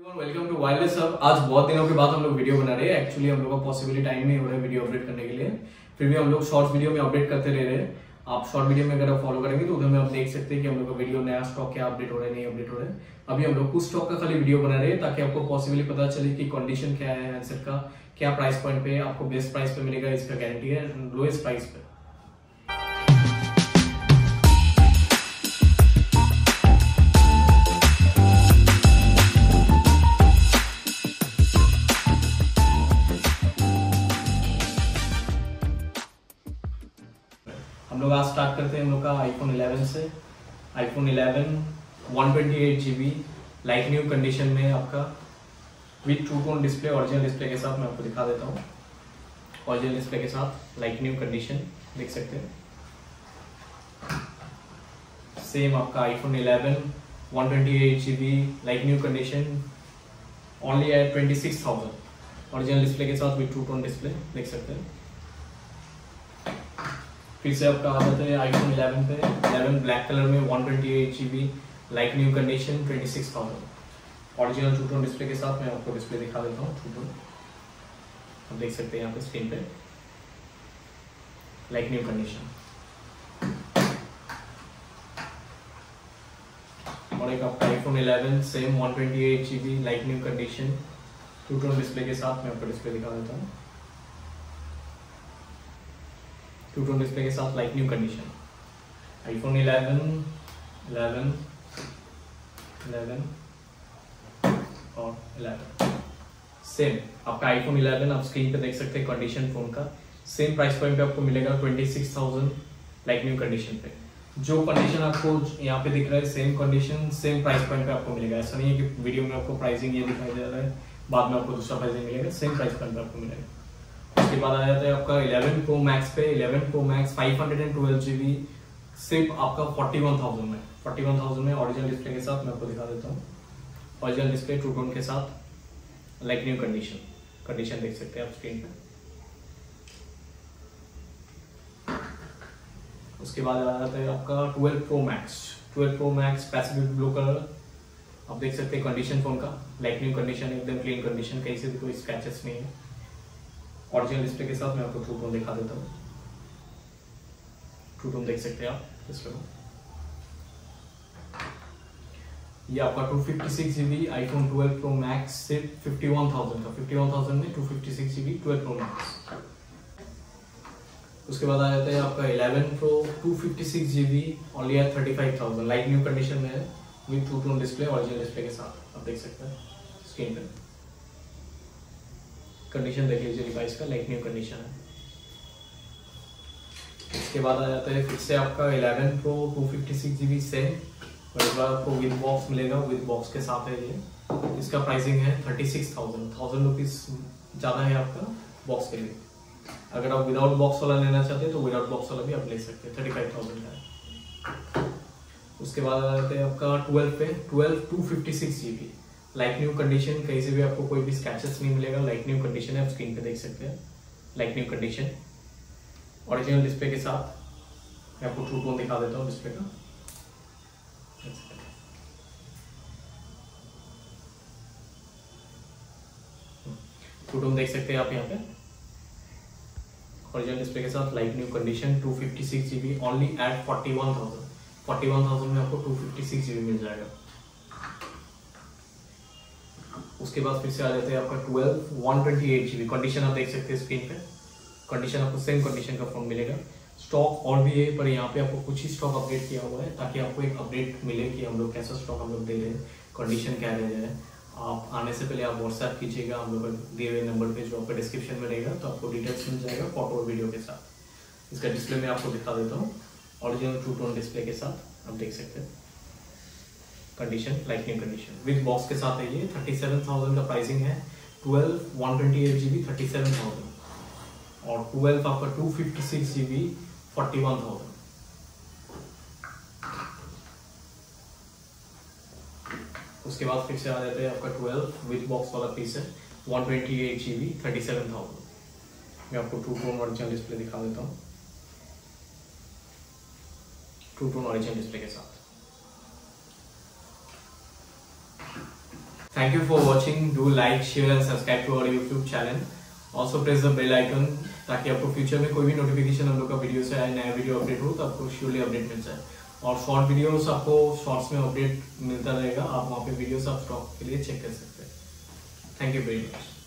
Welcome to wireless सब आज बहुत दिनों के बाद हम लोग वीडियो बना रहे हैं. एक्चुअली हम लोग का पॉसिबली टाइम नहीं हो रहा है वीडियो अपडेट करने के लिए. फिर भी हम लोग शॉर्ट्स वीडियो में अपडेट करते रह रहे हैं. आप शॉर्ट वीडियो में अगर आप फॉलो करेंगे तो उधर में आप देख सकते हैं कि हम लोग का वीडियो नया स्टॉक क्या अपडेट हो रहा है, नहीं अपडेट हो रहा है. अभी हम लोग कुछ स्टॉक का खाली वीडियो बना रहे हैं, ताकि आपको पॉसिबली पता चले कि कंडीशन क्या है आंसर का, क्या प्राइस पॉइंट पे आपको बेस्ट प्राइस पे मिलेगा, इसका गारंटी है लोएस्ट प्राइस पे. स्टार्ट करते हैं हम लोग का आईफोन 11 से। IPhone 11 128 GB like new condition में आपका। With two tone display original display के साथ मैं आपको दिखा देता हूँ। ओरिजिनल डिस्प्ले के साथ लाइक न्यू कंडीशन देख सकते हैं। सेम आपका iPhone 11 128 GB like new condition only at twenty six thousand original display के साथ विथ टू टोन डिस्प्ले देख सकते हैं। फिर से आपका आ जाता है आईफोन 11 पे। 11 ब्लैक कलर में 128 twenty GB like new condition 26,000 original two tone display के साथ मैं आपको डिस्प्ले दिखा देता हूँ टू टोन आप देख सकते हैं यहाँ पे स्क्रीन पे। लाइक न्यू कंडीशन और एक आपका iPhone 11 same 128 twenty GB like new condition two tone display के साथ मैं आपको डिस्प्ले दिखा देता हूँ। टू टोन डिस्प्ले के साथ लाइक न्यू कंडीशन आईफोन 11 11 11 और 11 सेम आपका आईफोन 11 आप स्क्रीन पे देख सकते हैं कंडीशन फ़ोन का. सेम प्राइस पॉइंट पे आपको मिलेगा 26,000 लाइक न्यू कंडीशन पे. जो कंडीशन आपको यहाँ पे दिख रहा है same condition same price point पे आपको मिलेगा. ऐसा नहीं है कि वीडियो में आपको प्राइसिंग ये दिखाई दे रहा है बाद में आपको दूसरा प्राइसिंग मिलेगा सेम प्राइस पॉइंट पे आपको मिलेगा. उसके बाद आ जाता है आपका 11 प्रो मैक्स पे 11 प्रो मैक्स 512 जीबी सिर्फ़ आपका 41,000 में। 41,000 में ओरिजिनल डिस्प्ले के साथ मैं आपको दिखा देता हूँ। ओरिजिनल डिस्प्ले टू टोन के साथ लाइक न्यू कंडीशन कंडीशन देख सकते हैं आप स्क्रीन पे। उसके बाद आ जाता है आपका 12 Pro Max 12 Pro Max Pacific Blue colour आप देख सकते हैं कंडीशन फ़ोन का लाइक न्यू कंडीशन एकदम क्लीन कंडीशन कहीं से भी कोई स्क्रैचेस नहीं है। ओरिजिनल डिस्प्ले के साथ मैं आपको ट्रू टोन दिखा देता हूँ। ट्रू टोन देख सकते हैं आप को ये आपका 256 जीबी आईफोन 12 प्रो मैक्स सिर्फ़ 51,000 का। 51,000 में 256 जीबी 12 प्रो मैक्स उसके बाद आ जाता है आपका 11 Pro 256 GB only at 35,000 like new condition में है with two tone display original display के साथ। आप देख सकते हैं स्क्रीन पे। कंडीशन देख लीजिए डिवाइस का लाइक न्यू कंडीशन है। इसके बाद आ जाता है, फिर से आपका 11 प्रो 256 जीबी सेम और इस बार आपको विद बॉक्स मिलेगा विद बॉक्स के साथ है ये। इसका प्राइसिंग है thirty six thousand thousand rupees ज़्यादा है आपका बॉक्स के लिए। अगर आप विदाउट बॉक्स वाला लेना चाहते हैं तो विदाउट बॉक्स वाला भी आप ले सकते हैं थर्टी फाइव थाउज़ेंड का उसके बाद आ जाते हैं आपका ट्वेल्व पे twelve two fifty six G B like new condition कहीं से भी आपको कोई भी स्क्रैचेस नहीं मिलेगा। लाइक न्यू कंडीशन है आप स्क्रीन पे देख सकते हैं। Like new condition original display के साथ मैं आपको ट्रू टोन दिखा देता हूँ डिस्प्ले का। ट्रू टोन देख सकते हैं आप यहाँ पे। ओरिजिनल डिस्प्ले के साथ like new condition 256 GB only at 41,000 41,000 में आपको 256 जीबी मिल जाएगा। उसके बाद फिर से आ जाते हैं आपका ट्वेल्व वन 12 128 जीबी कंडीशन आप देख सकते हैं स्क्रीन पे। कंडीशन आपको सेम कंडीशन का फ़ोन मिलेगा। स्टॉक और भी है, पर यहाँ पे आपको कुछ ही स्टॉक अपडेट किया हुआ है, ताकि आपको एक अपडेट मिले कि हम लोग कैसा स्टॉक हम लोग दे रहे हैं। कंडीशन क्या रह है। आप आने से पहले आप व्हाट्सएप कीजिएगा, हम लोग दिए हुए नंबर पे जो आपका डिस्क्रिप्शन में रहेगा तो आपको डिटेल्स मिल जाएगा फ़ोटो और वीडियो के साथ। इसका डिस्प्ले में आपको दिखा देता हूँ। ऑरिजिनल टू टोन डिस्प्ले के साथ आप देख सकते हैं। Condition like new condition with box के साथ है ये थर्टी सेवन थाउज़ेंड का प्राइसिंग है twelve one twenty eight G B thirty seven thousand और ट्वेल्व आपका two fifty six G B forty one thousand उसके बाद फिर से आ जाते हैं आपका ट्वेल्व विथ बॉक्स वाला पीस है one twenty eight G B thirty seven thousand मैं आपको टू टोन ओरिजिनल डिस्प्ले दिखा देता हूँ। टू टोन ओरिजिनल डिस्प्ले के साथ। Thank you for watching. Do like, share and subscribe to our YouTube channel. Also press the bell icon ताकि आपको future में कोई भी नोटिफिकेशन हम लोग का वीडियो से आए नया वीडियो अपडेट हो तो आपको श्योरली अपडेट मिल जाए और शॉर्ट वीडियोस आपको शॉर्ट्स में अपडेट मिलता रहेगा आप वहाँ पे वीडियोस आप स्टॉक के लिए चेक कर सकते हैं थैंक यू वेरी मच